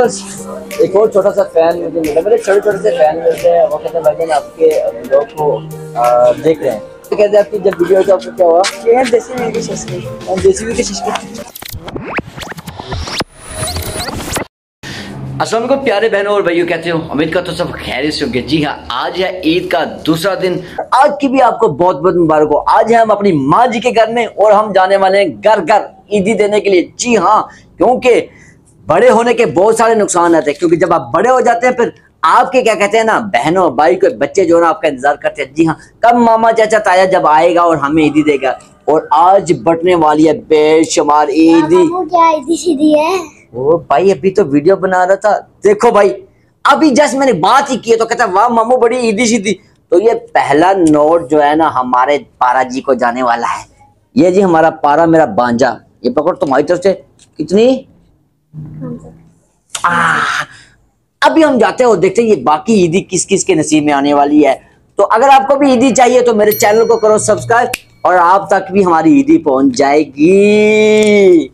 एक और छोटा सा फ़ैन मुझे मिला मेरे छोटे छोटे से फ़ैन मिलते हैं वो कहते हैं भाई आपके ब्लॉग को देख रहे हैं। तो कहते हैं आपकी जब वीडियो तो आपको क्या हुआ? ये है देसी की शशकी जेसीबी के शिशके असलम को प्यारे बहनों और भाइयों कहते हो उम्मीद का तो सब खैर से होंगे। जी हाँ आज है ईद का दूसरा दिन। आज की भी आपको बहुत बहुत मुबारक हो। आज है हम अपनी माँ जी के घर में और हम जाने वाले हैं घर घर ईदी देने के लिए। जी हाँ क्योंकि बड़े होने के बहुत सारे नुकसान आते हैं क्योंकि जब आप बड़े हो जाते हैं फिर आपके क्या कहते हैं ना बहनों भाई को बच्चे जो है ना आपका इंतज़ार करते हैं जी हाँ कब मामा चाचा ताया जब आएगा और हमें ईदी देगा? और आज बटने वाली है बेशुमार ईदी। क्या इधर सीधी है? ओ भाई अभी तो वीडियो बना रहा था। देखो भाई अभी जस्ट मैंने बात ही की है तो कहता वाह मामू बड़ी ईदी सीधी। तो ये पहला नोट जो है ना हमारे पारा जी को जाने वाला है। ये जी हमारा पारा मेरा बांजा। ये पकड़ तुम्हारी तरफ़ से कितनी अभी हम जाते हैं और देखते हैं ये बाकी ईदी किस किस के नसीब में आने वाली है। तो अगर आपको भी ईदी चाहिए तो मेरे चैनल को करो सब्सक्राइब और आप तक भी हमारी ईदी पहुँच जाएगी।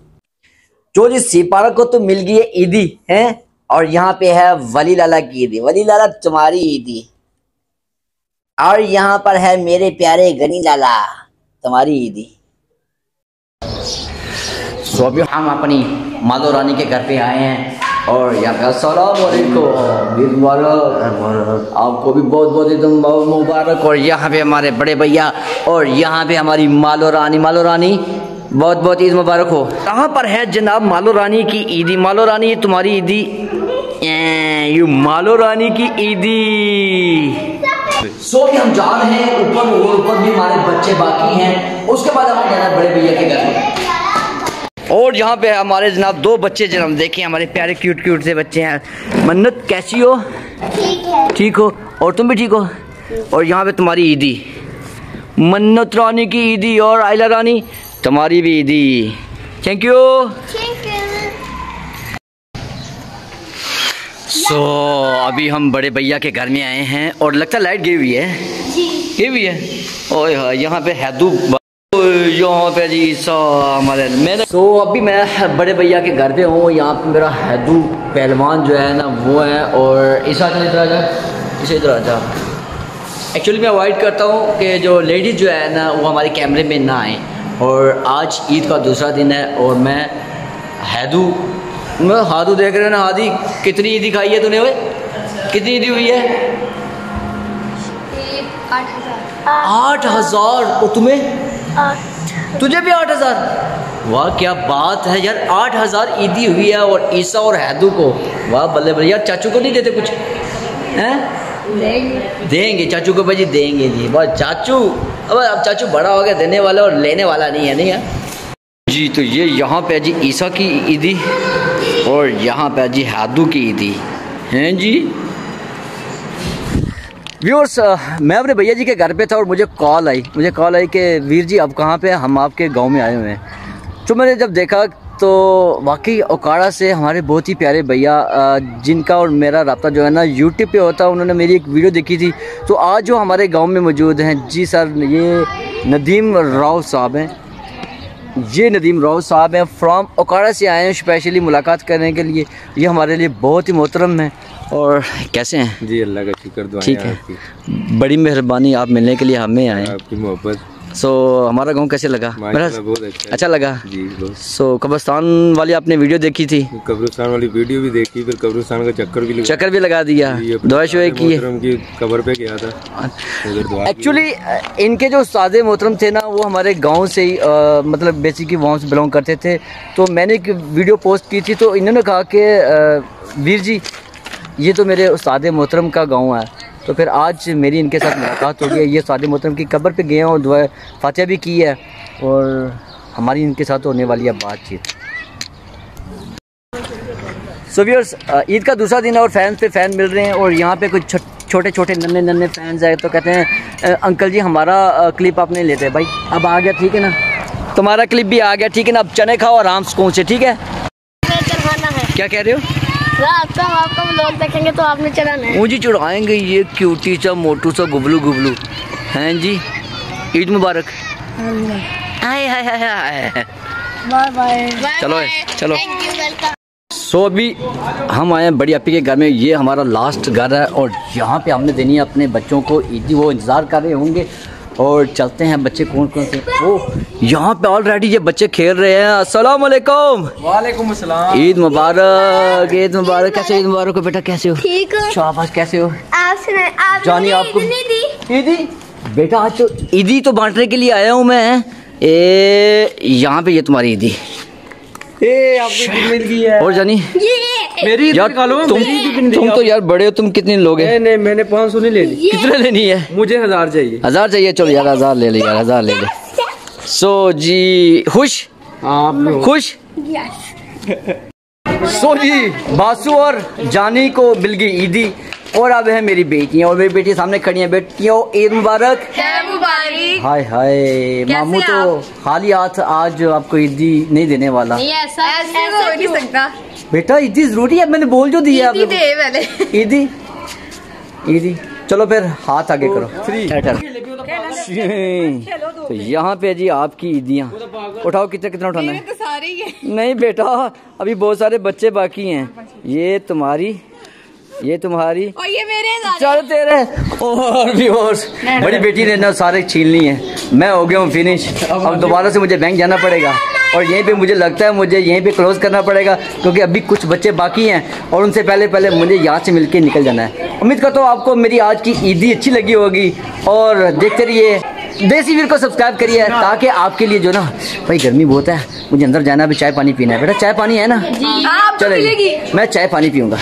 जो जी सिपारा को तो मिल गई है ईदी, है? और यहाँ पे है वली लाला की ईदी। वली लाला तुम्हारी ईदी। और यहाँ पर है मेरे प्यारे गनी लाला तुम्हारी ईदी। सो अभी हम अपनी माधो रानी के घर पे आए हैं और यहाँ पे मुबारक आपको भी बहुत बहुत ईद मुबारक। और यहाँ पे हमारे बड़े भैया और यहाँ पे हमारी मालो रानी। मालो रानी बहुत बहुत ईद मुबारक हो। कहाँ पर है जनाब मालो रानी की ईदी? मालो रानी ये तुम्हारी ईदी? यू मालो रानी की ईदी। सो भी हम जा रहे हैं ऊपर और ऊपर भी हमारे बच्चे बाकी हैं। उसके बाद हम जाना है बड़े भैया के घर और यहाँ पे हमारे जनाब दो बच्चे जन्म देखे हमारे प्यारे क्यूट क्यूट से बच्चे हैं। मन्नत कैसी हो? ठीक है। ठीक हो? और तुम भी ठीक हो? और यहाँ पे तुम्हारी ईदी। मन्नत रानी की ईदी और आयला रानी तुम्हारी भी ईदी। थैंक यू सो अभी हम बड़े भैया के घर में आए हैं और लगता लाइट गई हुई है। गई हुई है? हाँ यहाँ पे हैदू यहाँ पे जी मैंने सो अभी मैं बड़े भैया के घर पे हूँ यहाँ पे मेरा हैदू पहलवान जो है ना वो है और इस आजा इधर आ जा इसे इधर आ जा। एक्चुअली मैं अवॉइड करता हूँ कि जो लेडीज़ जो है ना वो हमारे कैमरे में ना आए और आज ईद का दूसरा दिन है और मैं हैदू मैं हादू देख रहे हो ना हादी कितनी ईदी खाई है तूने वे कितनी ईदी हुई है? आठ हज़ार? और तुम्हें? तुझे भी आठ हज़ार। वाह क्या बात है यार आठ हज़ार ईदी हुई है और ईसा और हैदू को। वाह बल्ले बल्ले। यार चाचू को नहीं देते कुछ? हैं? देंगे। चाचू को भाई देंगे जी। बस चाचू। अब अब चाचू बड़ा हो गया देने वाला और लेने वाला नहीं है नहीं है? जी तो ये यहाँ पे जी ईसा की ईदी और यहाँ पे जी हैदू की ईदी। हैं जी? व्यूअर्स मैं अपने भैया जी के घर पे था और मुझे कॉल आई। मुझे कॉल आई कि वीर जी आप कहाँ पे हम आपके गाँव में आए हुए हैं। तो मैंने जब देखा तो वाकई ओकाड़ा से हमारे बहुत ही प्यारे भैया जिनका और मेरा रबता जो है ना यूट्यूब पे होता है उन्होंने मेरी एक वीडियो देखी थी। तो आज जो हमारे गाँव में मौजूद हैं। जी सर, ये नदीम राव साहब हैं। ये नदीम राव साहब हैं। फ्रॉम ओकाड़ा से आए हैं स्पेशली मुलाकात करने के लिए। ये हमारे लिए बहुत ही मोहतरम हैं। और कैसे हैं? जी अल्लाह का शुक्र दुआएँ ठीक है। बड़ी मेहरबानी आप मिलने के लिए हमें आए। आपकी मोहब्बत। सो so, हमारा गाँव कैसे लगा? मेरा बहुत अच्छा अच्छा लगा? जी सो कब्रस्तान वाली आपने वीडियो देखी थी? कब्रिस्तान वाली वीडियो भी देखी फिर कब्रिस्तान का चक्कर भी लगा। चक्कर भी लगा दिया। दवा शुआ की कबर पे गया था। दुआ। एक्चुअली इनके जो उस्ताद मोहतरम थे ना वो हमारे गाँव से ही मतलब बेसिकली वहाँ से बिलोंग करते थे। तो मैंने एक वीडियो पोस्ट की थी तो इन्होंने कहा कि वीर जी ये तो मेरे उस्ताद मोहतरम का गाँव है। तो फिर आज मेरी इनके साथ मुलाकात हो गई है। ये उस्ताद मोहतरम की कब्र पे गए हैं और दुआ फातिहा भी की है और हमारी इनके साथ होने वाली है बातचीत। सो व्यूअर्स ईद का दूसरा दिन है और फैंस पे फ़ैन मिल रहे हैं और यहाँ पे कुछ छोटे छोटे नन्हे नन्हे फैंस आए तो कहते हैं अंकल जी हमारा क्लिप आप नहीं लेते भाई अब आ गया ठीक है ना? तुम्हारा क्लिप भी आ गया ठीक है ना? अब चने खाओ आराम से ठीक है। क्या कह रहे हो? रात को हम आपका ब्लॉग देखेंगे तो आपने है मुझे चढ़ाएँगे ये क्यूटी सा मोटू सा गुबलू गुबलू। हैं जी? ईद मुबारक। Hi hi hi hi bye bye. चलो चलो। सो अभी हम आए हैं बड़ी अपी के घर में। ये हमारा लास्ट घर है और यहाँ पे हमने देनी है अपने बच्चों को। ईदी वो इंतज़ार कर रहे होंगे। और चलते हैं बच्चे कौन कौन से? ओ यहाँ पे ऑलरेडी ये बच्चे खेल रहे हैं। अस्सलाम वालेकुम वालेकुम अस्सलाम। ईद मुबारक ईद मुबारक। कैसे ईद मुबारक हो बेटा? कैसे हो? ठीक हो। शाबाश कैसे हो? आप सुनाए आप जानी आपको ईदी? बेटा आज तो ईदी तो बांटने के लिए आया हूँ मैं। ए यहाँ पे ये तुम्हारी ईदी। ए आपको मिल गई है। और जानी मेरी यार तुम तुम तो यार बड़े हो तुम कितने लोगे नहीं नहीं मैंने पाँच सौ नहीं ले ली। कितने लेनी है? मुझे हज़ार चाहिए। हज़ार चाहिए? चलो यार हज़ार ले ले यार हज़ार ले ले। सो जी खुश? आप खुश? सो जी बासु और जानी को मिल गई ईदी। और अब है मेरी बेटियाँ और मेरी बेटी सामने खड़ी हैं। बेटियों ईद मुबारक। मुबारक। हाय हाय मामू तो खाली हाथ आज आपको ईदी नहीं देने वाला। ऐसा ऐसे हो नहीं सकता। बेटा ईदी ज़रूरी है मैंने बोल जो दिया ईदी आपने। ईदी ईदी चलो फिर हाथ आगे करो। तो यहाँ पे जी आपकी ईदियाँ उठाओ कितना कितना उठाना है? तो सारे ही है। नहीं बेटा अभी बहुत सारे बच्चे बाकी हैं। ये तुम्हारी ये तुम्हारी और ये मेरे चल तेरे। और भी और। बड़ी बेटी ने ना सारे छीन लिए। हैं मैं हो गया हूँ फिनिश अब दोबारा से मुझे बैंक जाना पड़ेगा। और यहीं पे मुझे लगता है मुझे यहीं पे क्लोज करना पड़ेगा क्योंकि अभी कुछ बच्चे बाकी हैं और उनसे पहले पहले मुझे यहाँ से मिलके निकल जाना है। उम्मीद करता हूँ आपको मेरी आज की ईदी अच्छी लगी होगी। और देखते रहिए। देसी वीर को सब्सक्राइब करिए ताकि आपके लिए जो ना भाई गर्मी बहुत है। मुझे अंदर जाना अभी चाय पानी पीना है। बेटा चाय पानी है ना? आप तो चलेगी। मैं चाय पानी पीऊँगा।